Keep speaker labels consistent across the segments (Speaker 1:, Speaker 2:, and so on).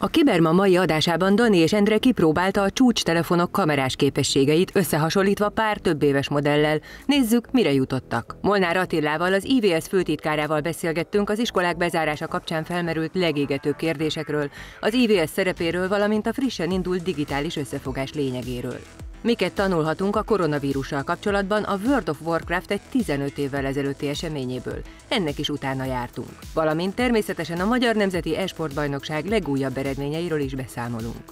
Speaker 1: A Kiberma mai adásában Dani és Endre kipróbálta a csúcs-telefonok kamerás képességeit, összehasonlítva pár több éves modellel. Nézzük, mire jutottak. Molnár Attillával, az IVS főtitkárával beszélgettünk az iskolák bezárása kapcsán felmerült legégető kérdésekről, az IVS szerepéről, valamint a frissen indult digitális összefogás lényegéről. Miket tanulhatunk a koronavírussal kapcsolatban a World of Warcraft egy 15 évvel ezelőtti eseményéből. Ennek is utána jártunk. Valamint természetesen a Magyar Nemzeti Esportbajnokság legújabb eredményeiről is beszámolunk.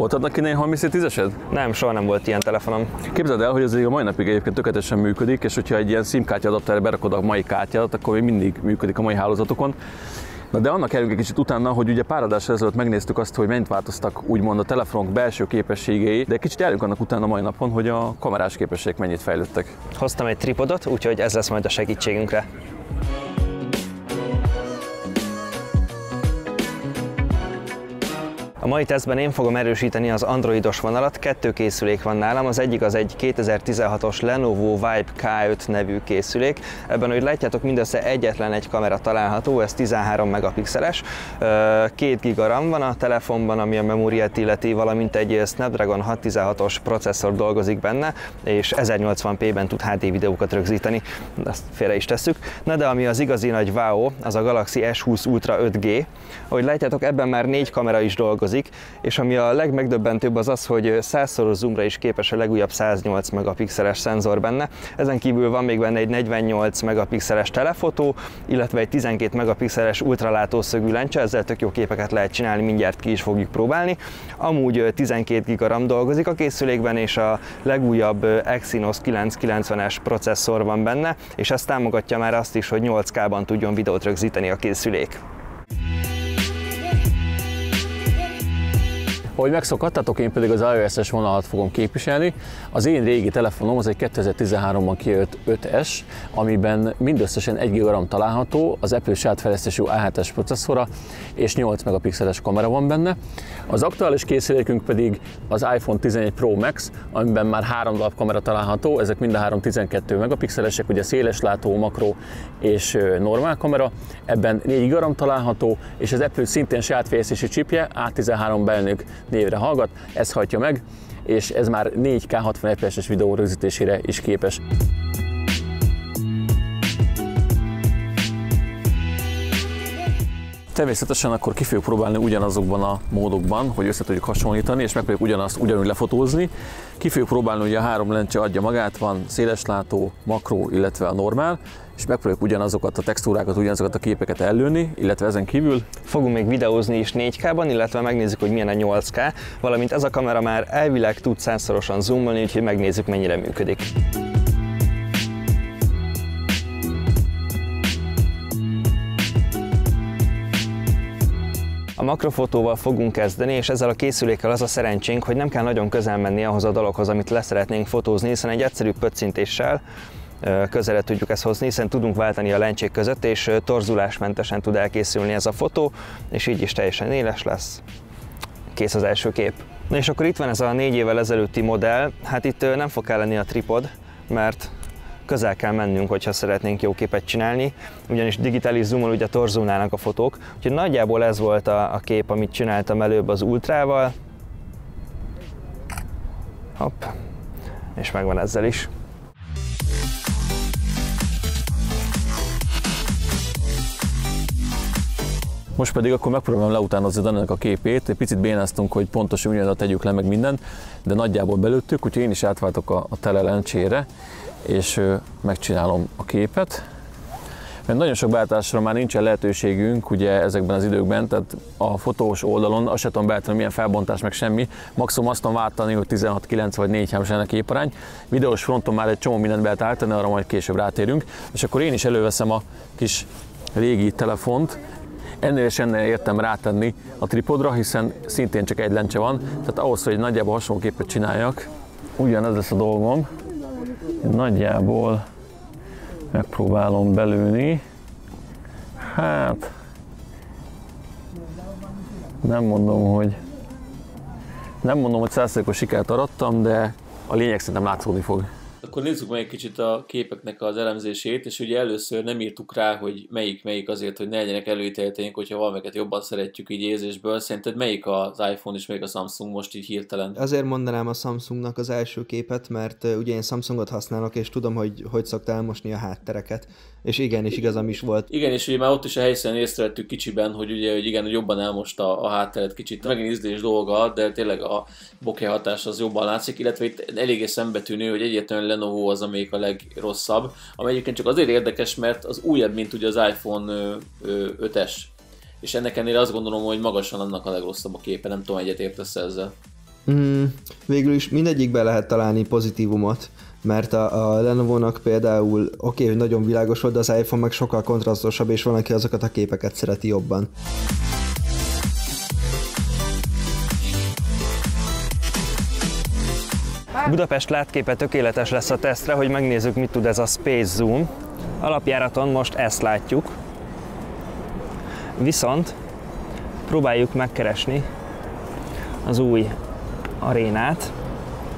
Speaker 2: Volt adnak ki néha Missy 10
Speaker 3: Nem, soha nem volt ilyen telefonom.
Speaker 2: Képzeld el, hogy ez a mai napig egyébként tökéletesen működik, és hogyha egy ilyen SIM-kártya adapterre berakod a mai kártyát, akkor még mindig működik a mai hálózatokon. Na de annak elünk egy kicsit utána, hogy ugye pár adás ezelőtt megnéztük azt, hogy mennyit változtak úgymond a telefonok belső képességei, de kicsit elünk annak utána mai napon, hogy a kamerás képességek mennyit fejlődtek.
Speaker 3: Hoztam egy tripodot, úgyhogy ez lesz majd a segítségünkre. A mai tesztben én fogom erősíteni az androidos vonalat, kettő készülék van nálam, az egyik az egy 2016-os Lenovo Vibe K5 nevű készülék. Ebben, hogy látjátok, mindössze egyetlen egy kamera található, ez 13 megapixeles. 2 giga RAM van a telefonban, ami a memóriát illeti, valamint egy Snapdragon 616-os processzor dolgozik benne, és 1080p-ben tud HD videókat rögzíteni, ezt félre is tesszük. Na de ami az igazi nagy wow, az a Galaxy S20 Ultra 5G. Ahogy látjátok, ebben már négy kamera is dolgozik, dolgozik, és ami a legmegdöbbentőbb az az, hogy 100-szoros zoomra is képes a legújabb 108 megapixeles szenzor benne. Ezen kívül van még benne egy 48 megapixeles telefotó, illetve egy 12 megapixeles ultralátószögű lencse, ezzel tök jó képeket lehet csinálni, mindjárt ki is fogjuk próbálni. Amúgy 12 GB RAM dolgozik a készülékben, és a legújabb Exynos 990-es processzor van benne, és ez támogatja már azt is, hogy 8K-ban tudjon videót rögzíteni a készülék.
Speaker 2: Ahogy megszokhattatok, én pedig az iOS-es vonalat fogom képviselni. Az én régi telefonom az egy 2013-ban kijött 5S, amiben mindösszesen 1 GB RAM található, az Apple saját fejlesztésű A7-es processzora és 8 megapixeles kamera van benne. Az aktuális készülékünk pedig az iPhone 11 Pro Max, amiben már három darab kamera található, ezek mind a három 12 megapixelesek, ugye széles látó, makro és normál kamera. Ebben 4 GB található, és az Apple szintén saját fejlesztésű chipje, A13 belnök névre hallgat, ez hajtja meg, és ez már 4K 60 fps videó rögzítésére is képes. Természetesen akkor ki fogjuk próbálni ugyanazokban a módokban, hogy össze tudjuk hasonlítani, és megpróbáljuk ugyanazt ugyanúgy lefotózni. Ki fogjuk próbálni, hogy a három lencse adja magát, van széleslátó, makró, illetve a normál, és megpróbáljuk ugyanazokat a textúrákat, ugyanazokat a képeket ellőni, illetve ezen kívül
Speaker 3: fogunk még videózni is 4K-ban, illetve megnézzük, hogy milyen a 8K, valamint ez a kamera már elvileg tud százszorosan zoomolni, úgyhogy megnézzük, mennyire működik. A makrofotóval fogunk kezdeni, és ezzel a készülékkel az a szerencsénk, hogy nem kell nagyon közel menni ahhoz a dologhoz, amit leszeretnénk fotózni, hiszen egy egyszerű pöccintéssel közelre tudjuk ezt hozni, hiszen tudunk váltani a lencsék között, és torzulásmentesen tud elkészülni ez a fotó, és így is teljesen éles lesz. Kész az első kép. Na és akkor itt van ez a négy évvel ezelőtti modell, hát itt nem fog kelleni a tripod, mert közel kell mennünk, hogyha szeretnénk jó képet csinálni, ugyanis digitális zoomon ugye torzulnának a fotók, úgyhogy nagyjából ez volt a, a kép, amit csináltam előbb az ultrával. Hopp, és megvan ezzel is.
Speaker 2: Most pedig akkor megpróbálom leutánozni Daninak a képét, egy picit bénáztunk, hogy pontosan ugyanazt tegyük le meg mindent, de nagyjából belőttük, úgyhogy én is átváltok a, a tele lencsére, és megcsinálom a képet. Mert nagyon sok beállításra már nincsen lehetőségünk ugye ezekben az időkben, tehát a fotós oldalon azt sem tudom beállítani, milyen felbontás, meg semmi. Maximum azt tudom váltani, hogy 16-9 vagy 4 3 a képarány. Videós fronton már egy csomó mindent be lehet állítani, arra majd később rátérünk. És akkor én is előveszem a kis régi telefont, Ennél és ennél értem rátenni a tripodra, hiszen szintén csak egy lencse van, tehát ahhoz, hogy nagyjából hasonló képet csináljak, ugyanez lesz a dolgom. Nagyjából megpróbálom belőni. Hát, nem mondom, hogy nem mondom, hogy százszerzékos sikert arattam, de a lényeg szerintem látszódni fog.
Speaker 4: Akkor nézzük meg egy kicsit a képeknek az elemzését, és ugye először nem írtuk rá, hogy melyik melyik azért, hogy ne legyenek előítéleteink, hogyha valamiket jobban szeretjük így érzésből. Szerinted melyik az iPhone és melyik a Samsung most így hirtelen?
Speaker 3: Azért mondanám a Samsungnak az első képet, mert ugye én Samsungot használok, és tudom, hogy hogy szoktál mosni a háttereket. És igen, és igazam is volt.
Speaker 4: Igen, és ugye már ott is a helyszínen észrevettük kicsiben, hogy ugye, hogy igen, hogy jobban elmosta a hátteret kicsit. Megint ízlés dolga, de tényleg a bokeh hatás az jobban látszik, illetve itt eléggé szembetűnő, hogy egyetlen Lenovo az, amelyik a legrosszabb, ami egyébként csak azért érdekes, mert az újabb, mint ugye az iPhone 5-es. És ennek ennél azt gondolom, hogy magasan annak a legrosszabb a képe, nem tudom, egyet értesz ezzel.
Speaker 3: Mm, végül is mindegyikben lehet találni pozitívumot mert a, a Lenovo-nak például oké, okay, hogy nagyon világos volt, de az iPhone meg sokkal kontrasztosabb, és van, aki azokat a képeket szereti jobban. Budapest látképe tökéletes lesz a tesztre, hogy megnézzük, mit tud ez a Space Zoom. Alapjáraton most ezt látjuk, viszont próbáljuk megkeresni az új arénát,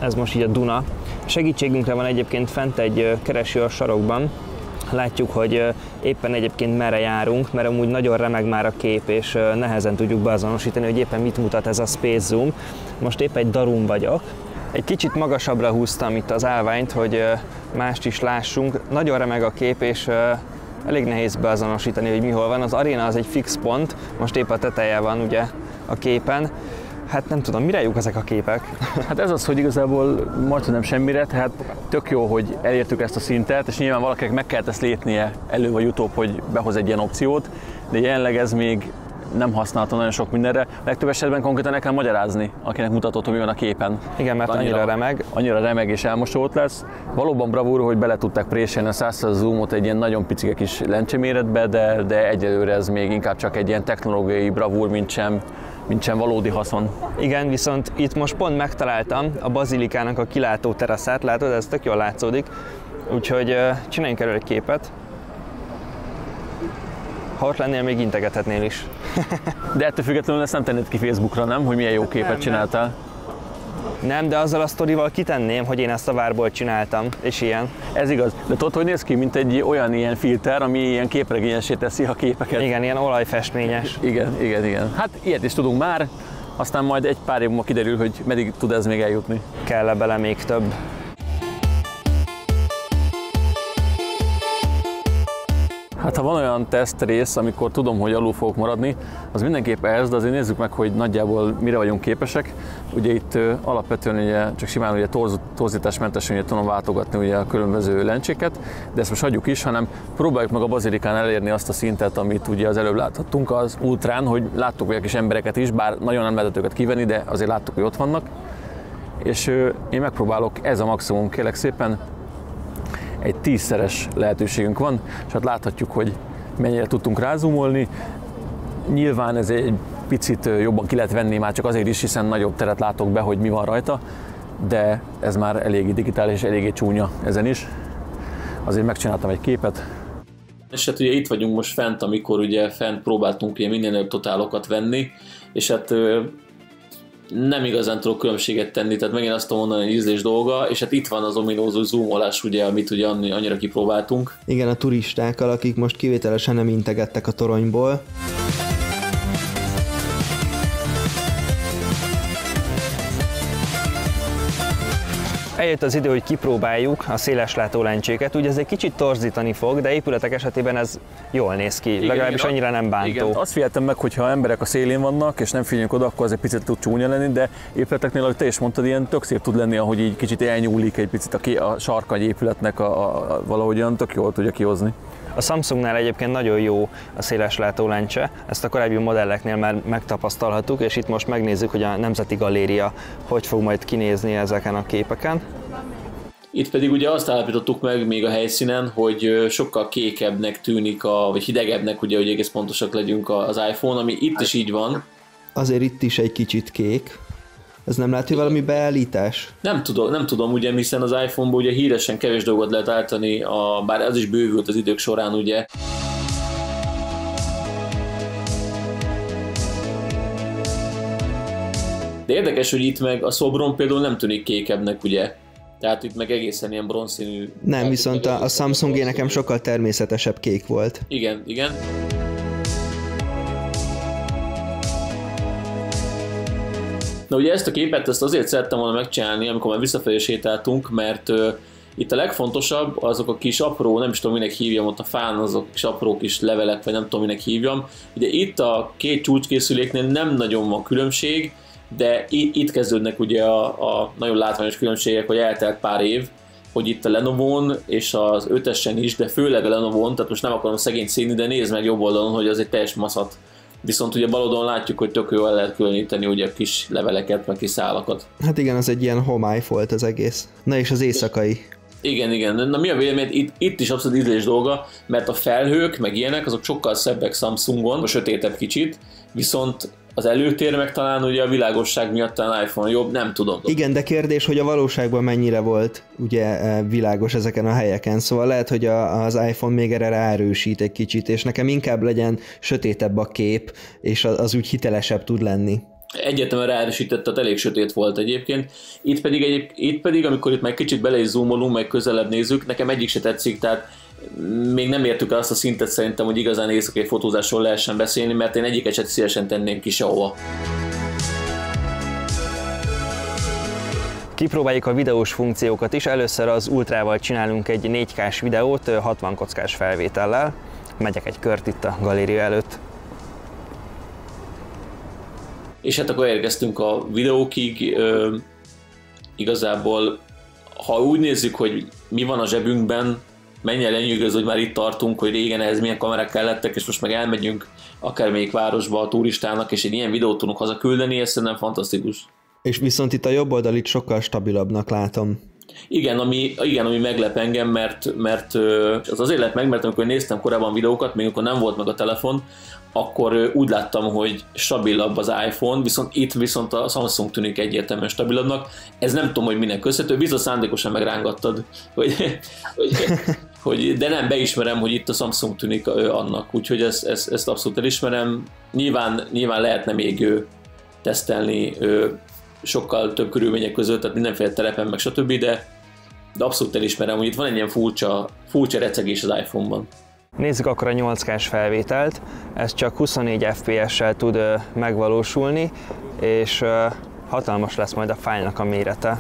Speaker 3: ez most így a Duna Segítségünkre van egyébként fent egy kereső a sarokban, látjuk, hogy éppen egyébként merre járunk, mert amúgy nagyon remeg már a kép, és nehezen tudjuk beazonosítani, hogy éppen mit mutat ez a Space Zoom. Most épp egy darum vagyok. Egy kicsit magasabbra húztam itt az állványt, hogy mást is lássunk. Nagyon remeg a kép, és elég nehéz beazonosítani, hogy mi hol van. Az aréna az egy fix pont, most épp a teteje van ugye a képen, Hát nem tudom, mire jók ezek a képek?
Speaker 4: Hát ez az, hogy igazából majdnem semmire, tehát tök jó, hogy elértük ezt a szintet, és nyilván valakinek meg kellett ezt lépnie elő vagy utóbb, hogy behoz egy ilyen opciót, de jelenleg ez még nem használtam nagyon sok mindenre. Legtöbb esetben konkrétan kell magyarázni, akinek mutatott, hogy mi van a képen.
Speaker 3: Igen, mert annyira, annyira remeg.
Speaker 4: Annyira remeg és elmosót lesz. Valóban bravúr, hogy bele tudták préselni a 100 zoomot egy ilyen nagyon picike kis lencseméretbe, de, de egyelőre ez még inkább csak egy ilyen technológiai bravúr, mint sem mint sem valódi haszon.
Speaker 3: Igen, viszont itt most pont megtaláltam a bazilikának a kilátó teraszát, látod, ez tök jól látszódik, úgyhogy csináljunk erről egy képet. Ha ott lennél, még integethetnél is.
Speaker 4: De ettől függetlenül ezt nem tennéd ki Facebookra, nem? Hogy milyen jó képet nem, csináltál. Nem.
Speaker 3: Nem, de azzal a sztorival kitenném, hogy én ezt a várból csináltam, és ilyen.
Speaker 4: Ez igaz. De tudod, hogy néz ki, mint egy olyan ilyen filter, ami ilyen képregényesé teszi a képeket.
Speaker 3: Igen, ilyen olajfestményes.
Speaker 4: Igen, igen, igen. Hát ilyet is tudunk már, aztán majd egy pár év múlva kiderül, hogy meddig tud ez még eljutni.
Speaker 3: Kell-e bele még több
Speaker 4: Hát ha van olyan tesztrész, amikor tudom, hogy alul fogok maradni, az mindenképp ez, de azért nézzük meg, hogy nagyjából mire vagyunk képesek. Ugye itt alapvetően ugye csak simán ugye torz, torzításmentesen ugye tudom váltogatni ugye a különböző lencséket, de ezt most hagyjuk is, hanem próbáljuk meg a bazilikán elérni azt a szintet, amit ugye az előbb láthattunk az ultrán, hogy láttuk olyan kis embereket is, bár nagyon nem lehetett őket kivenni, de azért láttuk, hogy ott vannak. És én megpróbálok, ez a maximum kérlek szépen, egy tízszeres lehetőségünk van, és hát láthatjuk, hogy mennyire tudtunk rázumolni. Nyilván ez egy picit jobban ki lehet venni már csak azért is, hiszen nagyobb teret látok be, hogy mi van rajta, de ez már eléggé digitális és eléggé csúnya ezen is. Azért megcsináltam egy képet, és hát ugye itt vagyunk most fent, amikor ugye fent próbáltunk ilyen minél totálokat venni, és hát nem igazán tudok különbséget tenni, tehát megint azt tudom mondani, hogy ízlés dolga, és hát itt van az ominózus zoomolás, ugye, amit ugye annyira kipróbáltunk.
Speaker 3: Igen, a turistákkal, akik most kivételesen nem integettek a toronyból. Eljött az idő, hogy kipróbáljuk a széleslátó lencséket. Ugye ez egy kicsit torzítani fog, de épületek esetében ez jól néz ki, igen, legalábbis igen, annyira nem bántó. Igen,
Speaker 4: azt figyeltem meg, hogy ha emberek a szélén vannak, és nem figyelünk oda, akkor az egy picit tud csúnya lenni, de épületeknél, ahogy te is mondtad, ilyen tök szép tud lenni, ahogy így kicsit elnyúlik egy picit a, ké, a sarka egy épületnek, a, a, valahogy olyan tök jól tudja kihozni.
Speaker 3: A Samsungnál egyébként nagyon jó a széles látólencse, ezt a korábbi modelleknél már megtapasztalhattuk, és itt most megnézzük, hogy a Nemzeti Galéria hogy fog majd kinézni ezeken a képeken.
Speaker 4: Itt pedig ugye azt állapítottuk meg még a helyszínen, hogy sokkal kékebbnek tűnik, a, vagy hidegebbnek, ugye, hogy egész pontosak legyünk az iPhone, ami itt is így van.
Speaker 3: Azért itt is egy kicsit kék. Ez nem lehet, hogy valami beállítás?
Speaker 4: Nem tudom, nem tudom, ugye, hiszen az iPhone-ból ugye híresen kevés dolgot lehet állítani, a, bár ez is bővült az idők során, ugye. De érdekes, hogy itt meg a szobron például nem tűnik kékebbnek, ugye. Tehát itt meg egészen ilyen bronzszínű.
Speaker 5: Nem, viszont a, a Samsung nekem sokkal természetesebb kék volt.
Speaker 4: Igen, igen. Na ugye ezt a képet ezt azért szerettem volna megcsinálni, amikor már visszafelé sétáltunk, mert uh, itt a legfontosabb azok a kis apró, nem is tudom minek hívjam ott a fán, azok kis apró kis levelek, vagy nem tudom minek hívjam. Ugye itt a két csúcskészüléknél nem nagyon van különbség, de itt kezdődnek ugye a, a nagyon látványos különbségek, hogy eltelt pár év, hogy itt a lenovo és az 5 is, de főleg a lenovo tehát most nem akarom szegény színni, de nézd meg jobb oldalon, hogy az egy teljes maszat. Viszont ugye bal oldalon látjuk, hogy tök jól lehet különíteni ugye a kis leveleket, meg kis szálakat.
Speaker 5: Hát igen, az egy ilyen homály volt az egész. Na és az éjszakai.
Speaker 4: Igen, igen. Na mi a vélemény? Itt, itt is abszolút ízlés dolga, mert a felhők, meg ilyenek, azok sokkal szebbek Samsungon, a sötétebb kicsit, viszont az előtér meg talán ugye a világosság miatt talán iPhone jobb, nem tudom.
Speaker 5: Igen, de kérdés, hogy a valóságban mennyire volt ugye e, világos ezeken a helyeken, szóval lehet, hogy a, az iPhone még erre ráerősít egy kicsit, és nekem inkább legyen sötétebb a kép, és az, az úgy hitelesebb tud lenni
Speaker 4: egyetemen ráerősített, tehát elég sötét volt egyébként. Itt pedig, egyéb, itt pedig amikor itt meg kicsit bele is zoomolunk, meg közelebb nézzük, nekem egyik se tetszik, tehát még nem értük el azt a szintet szerintem, hogy igazán éjszakai fotózásról lehessen beszélni, mert én egyiket sem szívesen tenném ki sehova. Kipróbáljuk a videós funkciókat is. Először az Ultrával csinálunk egy 4K-s videót 60 kockás felvétellel. Megyek egy kört itt a galéria előtt. És hát akkor érkeztünk a videókig. igazából, ha úgy nézzük, hogy mi van a zsebünkben, mennyire lenyűgöz, hogy már itt tartunk, hogy régen ehhez milyen kamerák kellettek, és most meg elmegyünk akármelyik városba a turistának, és egy ilyen videót tudunk hazaküldeni, ez szerintem fantasztikus.
Speaker 5: És viszont itt a jobb oldal itt sokkal stabilabbnak látom.
Speaker 4: Igen, ami, igen, ami meglep engem, mert, mert az azért lett meg, mert amikor néztem korábban videókat, még akkor nem volt meg a telefon, akkor úgy láttam, hogy stabilabb az iPhone, viszont itt viszont a Samsung tűnik egyértelműen stabilabbnak. Ez nem tudom, hogy minek köszönhető, biztos szándékosan megrángattad, hogy, hogy, hogy, de nem, beismerem, hogy itt a Samsung tűnik annak, úgyhogy ezt, ezt, ezt abszolút elismerem. Nyilván, nyilván lehetne még tesztelni sokkal több körülmények között, tehát mindenféle telepen, meg stb., de, de abszolút elismerem, hogy itt van egy ilyen furcsa, furcsa recegés az iPhone-ban. Nézzük akkor a 8K-s felvételt, ez csak 24 FPS-sel tud megvalósulni, és hatalmas lesz majd a fájlnak a mérete.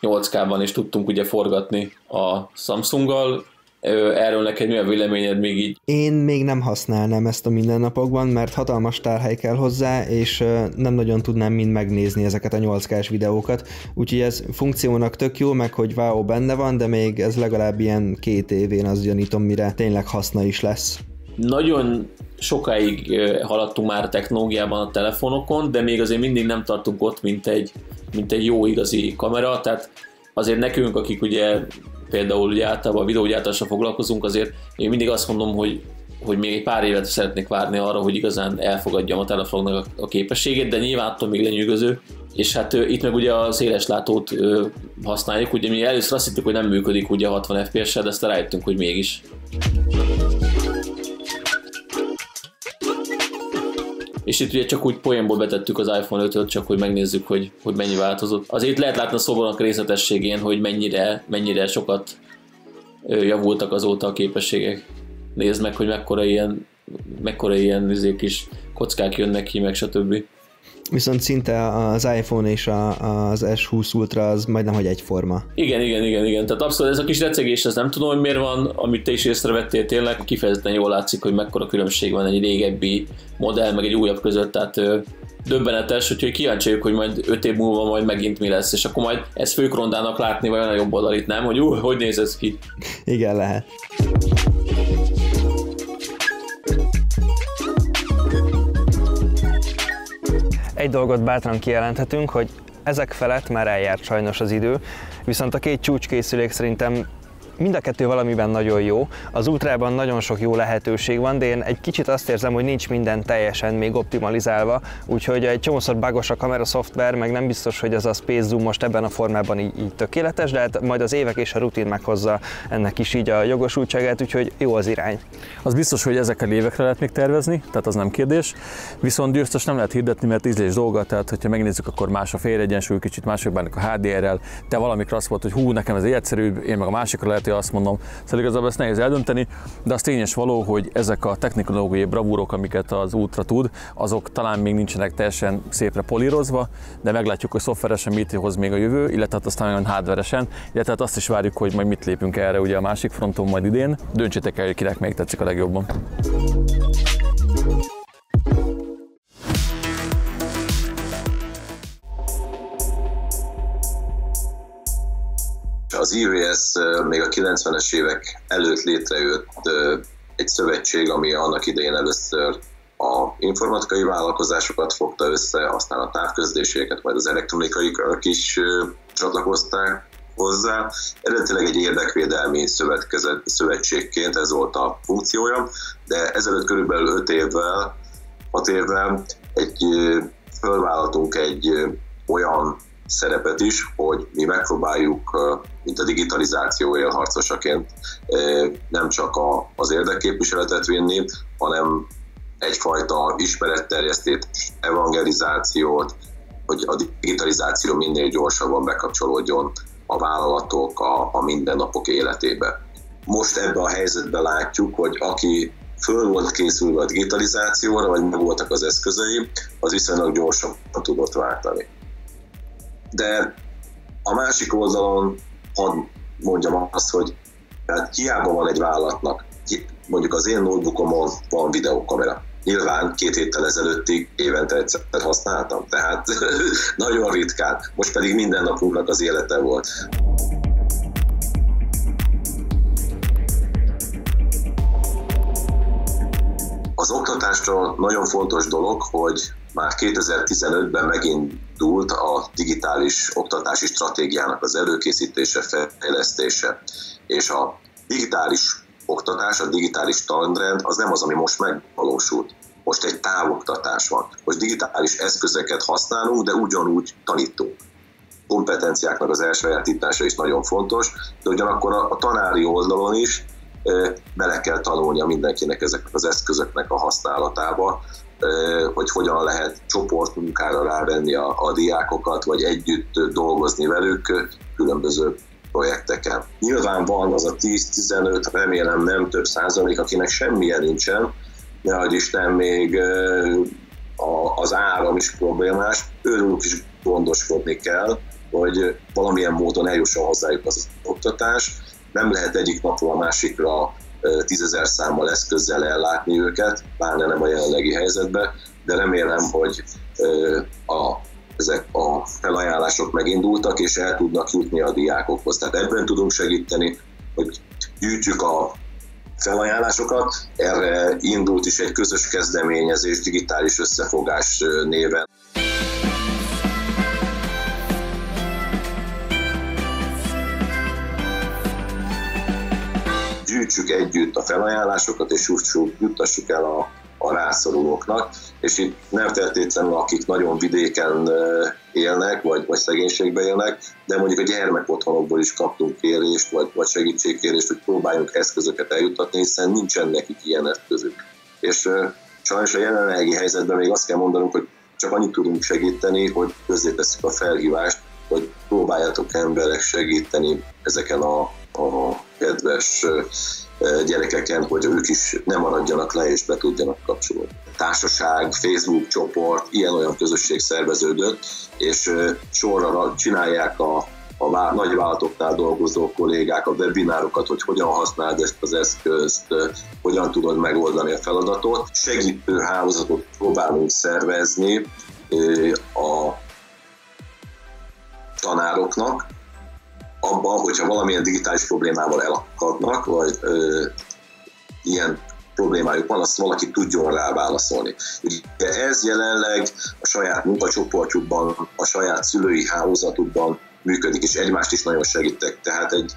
Speaker 4: 8K-ban is tudtunk ugye forgatni a Samsunggal, Erről neked mi a véleményed még így?
Speaker 5: Én még nem használnám ezt a mindennapokban, mert hatalmas tárhely kell hozzá, és nem nagyon tudnám mind megnézni ezeket a 8K-s videókat, úgyhogy ez funkciónak tök jó, meg hogy wow benne van, de még ez legalább ilyen két évén az gyanítom, mire tényleg haszna is lesz.
Speaker 4: Nagyon sokáig haladtunk már a technológiában a telefonokon, de még azért mindig nem tartunk ott, mint egy, mint egy jó igazi kamera, tehát azért nekünk, akik ugye például ugye általában a videógyártásra foglalkozunk, azért én mindig azt mondom, hogy hogy még egy pár évet szeretnék várni arra, hogy igazán elfogadjam a telefonnak a, a képességét, de nyilván attól még lenyűgöző. És hát uh, itt meg ugye a széles látót használjuk, ugye mi először azt hittük, hogy nem működik ugye a 60 FPS-sel, de aztán rájöttünk, hogy mégis. És itt ugye csak úgy poénból betettük az iPhone 5-öt, csak hogy megnézzük, hogy, hogy mennyi változott. Azért lehet látni a szobornak részletességén, hogy mennyire, mennyire sokat javultak azóta a képességek. Nézd meg, hogy mekkora ilyen, mekkora ilyen kis kockák jönnek ki, meg stb
Speaker 5: viszont szinte az iPhone és a, az S20 Ultra az majdnem, hogy egyforma.
Speaker 4: Igen, igen, igen, igen. Tehát abszolút ez a kis recegés, ez nem tudom, hogy miért van, amit te is észrevettél, tényleg kifejezetten jól látszik, hogy mekkora különbség van egy régebbi modell, meg egy újabb között, tehát döbbenetes, úgyhogy kíváncsi vagyok, hogy majd 5 év múlva majd megint mi lesz, és akkor majd ezt főkrondának látni, vagy a jobb oldalit, nem? Hogy ú, hogy néz ez ki?
Speaker 5: Igen, lehet. Egy dolgot bátran kijelenthetünk, hogy ezek felett már eljárt sajnos az idő, viszont a két csúcskészülék szerintem
Speaker 3: mind a kettő valamiben nagyon jó. Az ultrában nagyon sok jó lehetőség van, de én egy kicsit azt érzem, hogy nincs minden teljesen még optimalizálva, úgyhogy egy csomószor bagos a kamera szoftver, meg nem biztos, hogy ez a Space Zoom most ebben a formában így, így tökéletes, de hát majd az évek és a rutin meghozza ennek is így a jogosultságát, úgyhogy jó az irány.
Speaker 4: Az biztos, hogy ezekkel évekre lehet még tervezni, tehát az nem kérdés. Viszont győztes nem lehet hirdetni, mert ízlés dolga, tehát hogyha megnézzük, akkor más a félegyensúly, kicsit mások bánnak a HDR-rel. Te valamikor azt volt, hogy hú, nekem ez egy egyszerűbb, én meg a másikra lehet, hogy azt mondom. Szóval igazából ezt nehéz eldönteni, de az tényes való, hogy ezek a technológiai bravúrok, amiket az útra tud, azok talán még nincsenek teljesen szépre polírozva, de meglátjuk, hogy szoftveresen mit hoz még a jövő, illetve hát aztán olyan hardveresen, illetve hát azt is várjuk, hogy majd mit lépünk erre ugye a másik fronton majd idén. Döntsétek el, hogy kinek még tetszik a legjobban.
Speaker 6: Az IVS még a 90-es évek előtt létrejött egy szövetség, ami annak idején először a informatikai vállalkozásokat fogta össze, aztán a távközléséket, majd az elektronikai is csatlakozták hozzá. Eredetileg egy érdekvédelmi szövetségként ez volt a funkciója, de ezelőtt körülbelül 5 évvel, 6 évvel egy, fölvállaltunk egy olyan szerepet is, hogy mi megpróbáljuk, mint a digitalizáció élharcosaként nem csak az érdekképviseletet vinni, hanem egyfajta ismeretterjesztést, evangelizációt, hogy a digitalizáció minél gyorsabban bekapcsolódjon a vállalatok a, a mindennapok életébe. Most ebben a helyzetben látjuk, hogy aki föl volt készülve a digitalizációra, vagy meg voltak az eszközei, az viszonylag gyorsan tudott váltani. De a másik oldalon hadd mondjam azt, hogy tehát hiába van egy vállalatnak, mondjuk az én notebookomon van videókamera. Nyilván két héttel ezelőttig évente egyszer használtam, tehát nagyon ritkán. Most pedig minden napunknak az élete volt. Az oktatásról nagyon fontos dolog, hogy már 2015-ben megindult a digitális oktatási stratégiának az előkészítése, fejlesztése, és a digitális oktatás, a digitális tanrend az nem az, ami most megvalósult. Most egy távoktatás van. Most digitális eszközeket használunk, de ugyanúgy tanítunk. Kompetenciáknak az elsajátítása is nagyon fontos, de ugyanakkor a, tanári oldalon is bele kell tanulnia mindenkinek ezek az eszközöknek a használatába, hogy hogyan lehet csoportmunkára rávenni a, a diákokat, vagy együtt dolgozni velük különböző projekteken. Nyilván van az a 10-15, remélem nem több százalék, akinek semmilyen nincsen, hogy Isten még az áram is problémás, őrülük is gondoskodni kell, hogy valamilyen módon eljusson hozzájuk az oktatás. Nem lehet egyik napról a másikra tízezer számmal eszközzel ellátni őket, pláne nem a jelenlegi helyzetben, de remélem, hogy a, ezek a felajánlások megindultak, és el tudnak jutni a diákokhoz. Tehát ebben tudunk segíteni, hogy gyűjtjük a felajánlásokat. Erre indult is egy közös kezdeményezés digitális összefogás néven. Gyűjtsük együtt a felajánlásokat, és juttassuk el a, a rászorulóknak, és itt nem feltétlenül akik nagyon vidéken élnek, vagy, vagy szegénységben élnek, de mondjuk a gyermekotthonokból is kaptunk kérést, vagy, vagy segítségkérést, hogy próbáljunk eszközöket eljuttatni, hiszen nincsen nekik ilyen eszközük. És sajnos a jelenlegi helyzetben még azt kell mondanunk, hogy csak annyit tudunk segíteni, hogy közzétesszük a felhívást, hogy próbáljátok emberek segíteni ezeken a, a kedves gyerekeken, hogy ők is nem maradjanak le és be tudjanak kapcsolódni. Társaság, Facebook csoport, ilyen-olyan közösség szerveződött, és sorra csinálják a, a nagyvállalatoknál dolgozó kollégák a webinárokat, hogy hogyan használd ezt az eszközt, hogyan tudod megoldani a feladatot. Segítő hálózatot próbálunk szervezni a tanároknak, abban, hogyha valamilyen digitális problémával elakadnak, vagy ö, ilyen problémájuk van, azt valaki tudjon rá válaszolni. Ugye ez jelenleg a saját munkacsoportjukban, a saját szülői hálózatukban működik, és egymást is nagyon segítek. Tehát egy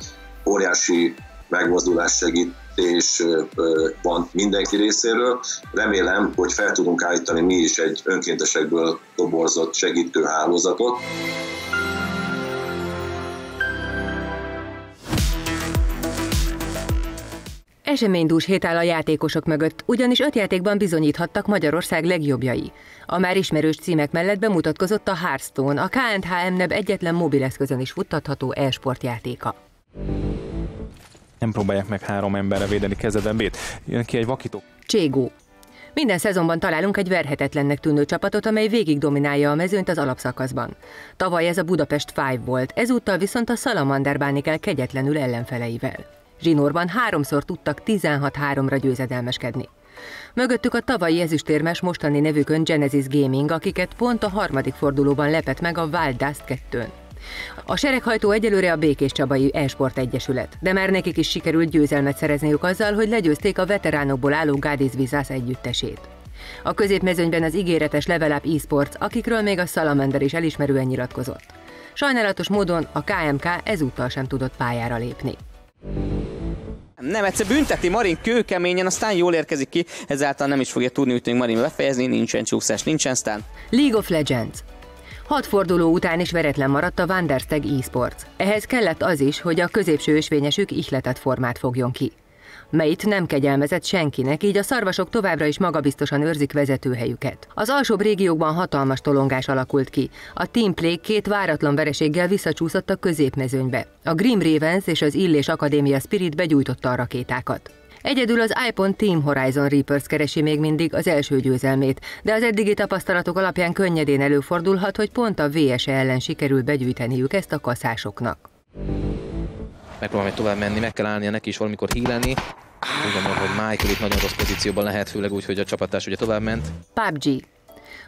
Speaker 6: óriási megmozdulás segítés van mindenki részéről. Remélem, hogy fel tudunk állítani mi is egy önkéntesekből toborzott segítő hálózatot.
Speaker 1: Eseménydús hét áll a játékosok mögött, ugyanis öt játékban bizonyíthattak Magyarország legjobbjai. A már ismerős címek mellett bemutatkozott a Hearthstone, a KNH MNEB egyetlen mobileszközön is futtatható e-sport játéka.
Speaker 7: Nem próbálják meg három emberre védeni kezedembét. Jön ki egy vakító.
Speaker 1: Cségó. Minden szezonban találunk egy verhetetlennek tűnő csapatot, amely végig dominálja a mezőnyt az alapszakaszban. Tavaly ez a Budapest Five volt, ezúttal viszont a Salamander bánik el kegyetlenül ellenfeleivel. Zsinórban háromszor tudtak 16-3-ra győzedelmeskedni. Mögöttük a tavalyi ezüstérmes mostani nevükön Genesis Gaming, akiket pont a harmadik fordulóban lepett meg a Wild Dust 2 a sereghajtó egyelőre a Békés Csabai Esport Egyesület, de már nekik is sikerült győzelmet szerezniük azzal, hogy legyőzték a veteránokból álló Gádis Vizász együttesét. A középmezőnyben az ígéretes Level Up Esports, akikről még a Salamander is elismerően nyilatkozott. Sajnálatos módon a KMK ezúttal sem tudott pályára lépni.
Speaker 8: Nem, egyszer bünteti Marin kőkeményen, aztán jól érkezik ki, ezáltal nem is fogja tudni ütni Marin befejezni, nincsen csúszás, nincsen sztán.
Speaker 1: League of Legends. Hat forduló után is veretlen maradt a Vandersteg eSports. Ehhez kellett az is, hogy a középső ösvényesük ihletett formát fogjon ki. Melyit nem kegyelmezett senkinek, így a szarvasok továbbra is magabiztosan őrzik vezetőhelyüket. Az alsóbb régiókban hatalmas tolongás alakult ki. A Team Play két váratlan vereséggel visszacsúszott a középmezőnybe. A Grim Ravens és az Illés Akadémia Spirit begyújtotta a rakétákat. Egyedül az iPhone Team Horizon Reapers keresi még mindig az első győzelmét, de az eddigi tapasztalatok alapján könnyedén előfordulhat, hogy pont a VSE ellen sikerül begyűjteniük ezt a kaszásoknak
Speaker 9: megpróbálom tovább menni, meg kell állnia neki is valamikor híleni. Úgy gondolom, hogy Michael itt nagyon rossz pozícióban lehet, főleg úgy, hogy a csapatás ugye tovább ment.
Speaker 1: PUBG.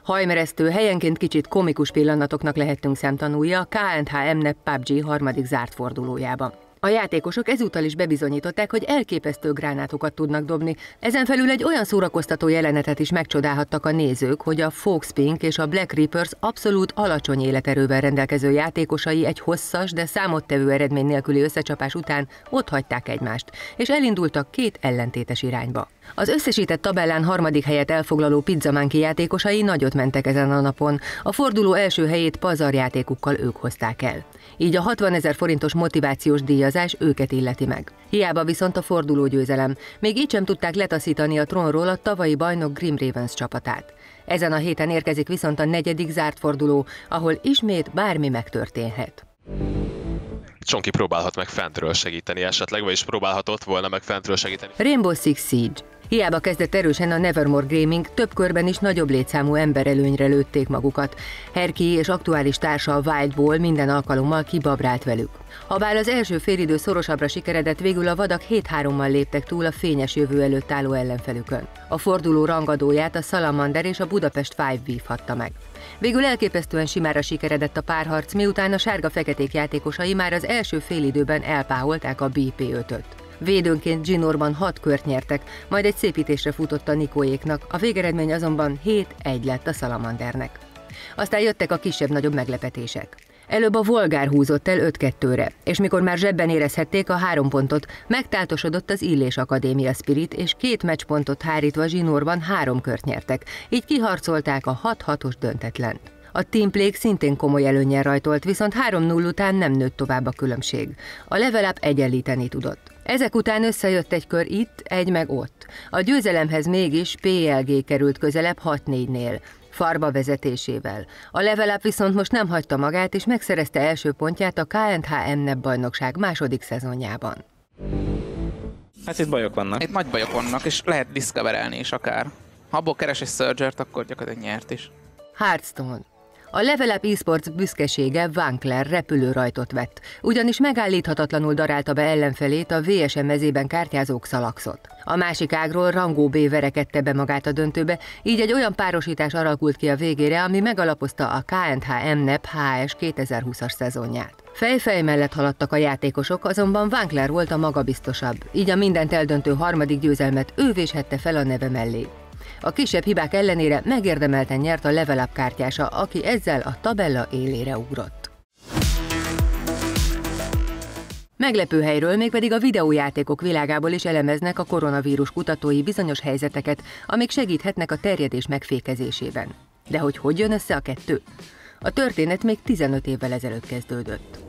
Speaker 1: Hajmeresztő, helyenként kicsit komikus pillanatoknak lehettünk szemtanúja a KNH MNEP PUBG harmadik zárt fordulójában. A játékosok ezúttal is bebizonyították, hogy elképesztő gránátokat tudnak dobni. Ezen felül egy olyan szórakoztató jelenetet is megcsodálhattak a nézők, hogy a Foxpink és a Black Reapers abszolút alacsony életerővel rendelkező játékosai egy hosszas, de számottevő eredmény nélküli összecsapás után ott hagyták egymást, és elindultak két ellentétes irányba. Az összesített tabellán harmadik helyet elfoglaló pizzamánki játékosai nagyot mentek ezen a napon. A forduló első helyét pazarjátékukkal ők hozták el. Így a 60 ezer forintos motivációs díjazás őket illeti meg. Hiába viszont a forduló győzelem. Még így sem tudták letaszítani a trónról a tavalyi bajnok Grim Ravens csapatát. Ezen a héten érkezik viszont a negyedik zárt forduló, ahol ismét bármi megtörténhet.
Speaker 10: Csonki próbálhat meg fentről segíteni esetleg, vagyis próbálhatott volna meg fentről segíteni.
Speaker 1: Rainbow Six Siege Hiába kezdett erősen a Nevermore Gaming, több körben is nagyobb létszámú emberelőnyre lőtték magukat. Herki és aktuális társa a Wildból minden alkalommal kibabrált velük. Habár az első félidő szorosabbra sikeredett, végül a vadak 7-3-mal léptek túl a fényes jövő előtt álló ellenfelükön. A forduló rangadóját a Salamander és a Budapest Five vívhatta meg. Végül elképesztően simára sikeredett a párharc, miután a sárga-feketék játékosai már az első félidőben elpáholták a BP5-öt. Védőnként Ginorban 6 kört nyertek, majd egy szépítésre futott a Nikóéknak, a végeredmény azonban 7-1 lett a Salamandernek. Aztán jöttek a kisebb-nagyobb meglepetések. Előbb a Volgár húzott el 5-2-re, és mikor már zsebben érezhették a három pontot, megtáltosodott az Illés Akadémia Spirit, és két meccspontot hárítva zsinórban három kört nyertek, így kiharcolták a 6-6-os döntetlent. A Team Plague szintén komoly előnyel rajtolt, viszont 3-0 után nem nőtt tovább a különbség. A level up egyenlíteni tudott. Ezek után összejött egy kör itt, egy meg ott. A győzelemhez mégis PLG került közelebb 6-4-nél. Farba vezetésével. A levelap viszont most nem hagyta magát, és megszerezte első pontját a KNH MNEP bajnokság második szezonjában.
Speaker 7: Hát itt bajok vannak.
Speaker 11: Itt nagy bajok vannak, és lehet discoverelni is akár. Ha abból keres egy surger akkor gyakorlatilag nyert is.
Speaker 1: Hearthstone. A Level Up Esports büszkesége Vankler repülőrajtot vett, ugyanis megállíthatatlanul darálta be ellenfelét a VSM mezében kártyázók szalaxot. A másik ágról Rangó B verekedte be magát a döntőbe, így egy olyan párosítás alakult ki a végére, ami megalapozta a KNH MNEP HS 2020-as szezonját. Fejfej mellett haladtak a játékosok, azonban Vankler volt a magabiztosabb, így a mindent eldöntő harmadik győzelmet ő véshette fel a neve mellé. A kisebb hibák ellenére megérdemelten nyert a Level Up kártyása, aki ezzel a tabella élére ugrott. Meglepő helyről mégpedig a videójátékok világából is elemeznek a koronavírus kutatói bizonyos helyzeteket, amik segíthetnek a terjedés megfékezésében. De hogy hogy jön össze a kettő? A történet még 15 évvel ezelőtt kezdődött.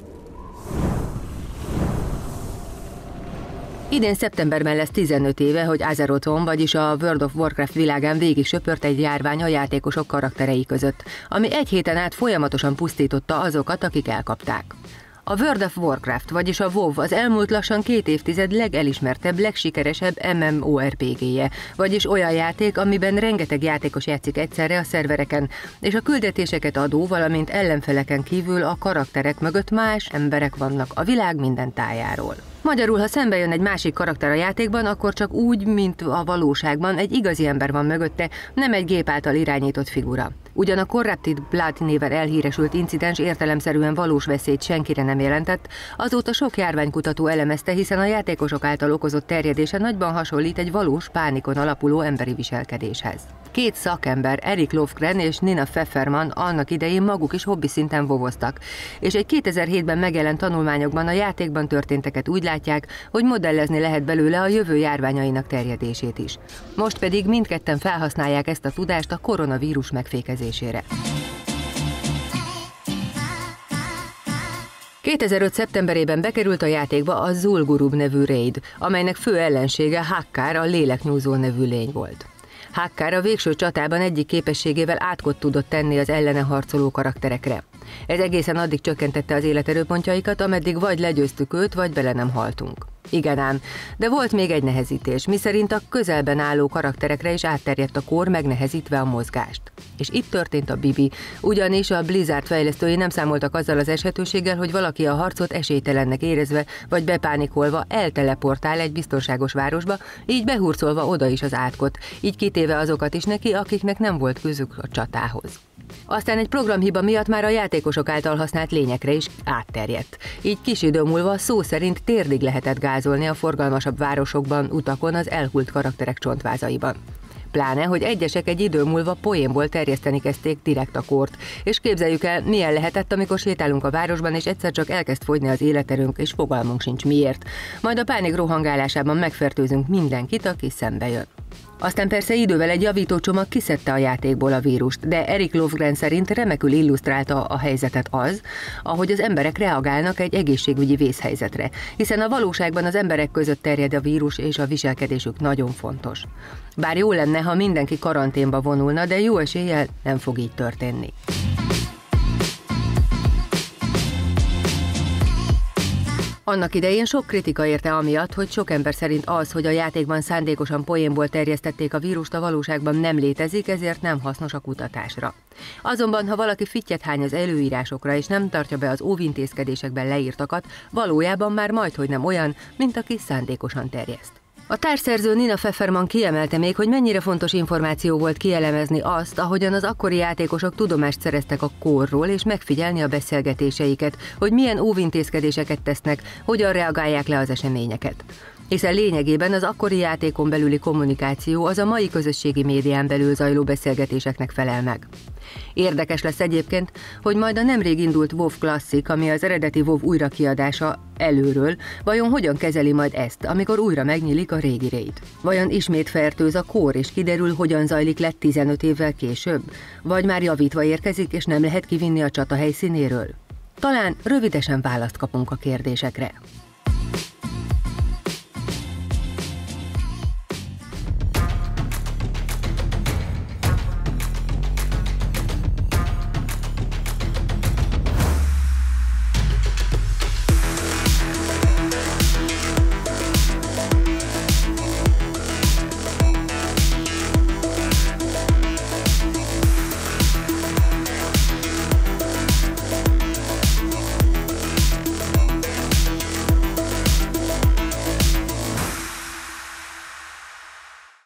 Speaker 1: Idén szeptemberben lesz 15 éve, hogy Azerothon, vagyis a World of Warcraft világán végig söpört egy járvány a játékosok karakterei között, ami egy héten át folyamatosan pusztította azokat, akik elkapták. A World of Warcraft, vagyis a WoW az elmúlt lassan két évtized legelismertebb, legsikeresebb MMORPG-je, vagyis olyan játék, amiben rengeteg játékos játszik egyszerre a szervereken, és a küldetéseket adó, valamint ellenfeleken kívül a karakterek mögött más emberek vannak a világ minden tájáról. Magyarul, ha szembe jön egy másik karakter a játékban, akkor csak úgy, mint a valóságban, egy igazi ember van mögötte, nem egy gép által irányított figura. Ugyan a Corrupted Blood néven elhíresült incidens értelemszerűen valós veszélyt senkire nem jelentett, azóta sok járványkutató elemezte, hiszen a játékosok által okozott terjedése nagyban hasonlít egy valós pánikon alapuló emberi viselkedéshez. Két szakember, Erik Lofgren és Nina Pfefferman annak idején maguk is hobbi szinten vovoztak, és egy 2007-ben megjelent tanulmányokban a játékban történteket úgy látják, hogy modellezni lehet belőle a jövő járványainak terjedését is. Most pedig mindketten felhasználják ezt a tudást a koronavírus megfékezésére. 2005. szeptemberében bekerült a játékba a Zulgurub nevű raid, amelynek fő ellensége Hakkár, a léleknyúzó nevű lény volt. Hakkár a végső csatában egyik képességével átkot tudott tenni az ellene harcoló karakterekre. Ez egészen addig csökkentette az életerőpontjaikat, ameddig vagy legyőztük őt, vagy bele nem haltunk. Igen ám, de volt még egy nehezítés, miszerint a közelben álló karakterekre is átterjedt a kor, megnehezítve a mozgást. És itt történt a Bibi, ugyanis a Blizzard fejlesztői nem számoltak azzal az esetőséggel, hogy valaki a harcot esélytelennek érezve, vagy bepánikolva elteleportál egy biztonságos városba, így behurcolva oda is az átkot, így kitéve azokat is neki, akiknek nem volt közük a csatához. Aztán egy programhiba miatt már a játékosok által használt lényekre is átterjedt. Így kis idő múlva szó szerint térdig lehetett gázolni a forgalmasabb városokban, utakon az elhult karakterek csontvázaiban. Pláne, hogy egyesek egy idő múlva poénból terjeszteni kezdték direkt a kort. És képzeljük el, milyen lehetett, amikor sétálunk a városban, és egyszer csak elkezd fogyni az életerőnk, és fogalmunk sincs miért. Majd a pánik rohangálásában megfertőzünk mindenkit, aki szembe jön. Aztán persze idővel egy javítócsomag kiszedte a játékból a vírust, de Erik Lofgren szerint remekül illusztrálta a helyzetet az, ahogy az emberek reagálnak egy egészségügyi vészhelyzetre, hiszen a valóságban az emberek között terjed a vírus, és a viselkedésük nagyon fontos. Bár jó lenne, ha mindenki karanténba vonulna, de jó eséllyel nem fog így történni. Annak idején sok kritika érte amiatt, hogy sok ember szerint az, hogy a játékban szándékosan poénból terjesztették a vírust, a valóságban nem létezik, ezért nem hasznos a kutatásra. Azonban, ha valaki fittyet hány az előírásokra és nem tartja be az óvintézkedésekben leírtakat, valójában már majdhogy nem olyan, mint aki szándékosan terjeszt. A társszerző Nina Pfefferman kiemelte még, hogy mennyire fontos információ volt kielemezni azt, ahogyan az akkori játékosok tudomást szereztek a korról, és megfigyelni a beszélgetéseiket, hogy milyen óvintézkedéseket tesznek, hogyan reagálják le az eseményeket hiszen lényegében az akkori játékon belüli kommunikáció az a mai közösségi médián belül zajló beszélgetéseknek felel meg. Érdekes lesz egyébként, hogy majd a nemrég indult WoW Classic, ami az eredeti WoW újrakiadása előről, vajon hogyan kezeli majd ezt, amikor újra megnyílik a régi raid? Vajon ismét fertőz a kór, és kiderül, hogyan zajlik le 15 évvel később? Vagy már javítva érkezik, és nem lehet kivinni a csata helyszínéről? Talán rövidesen választ kapunk a kérdésekre.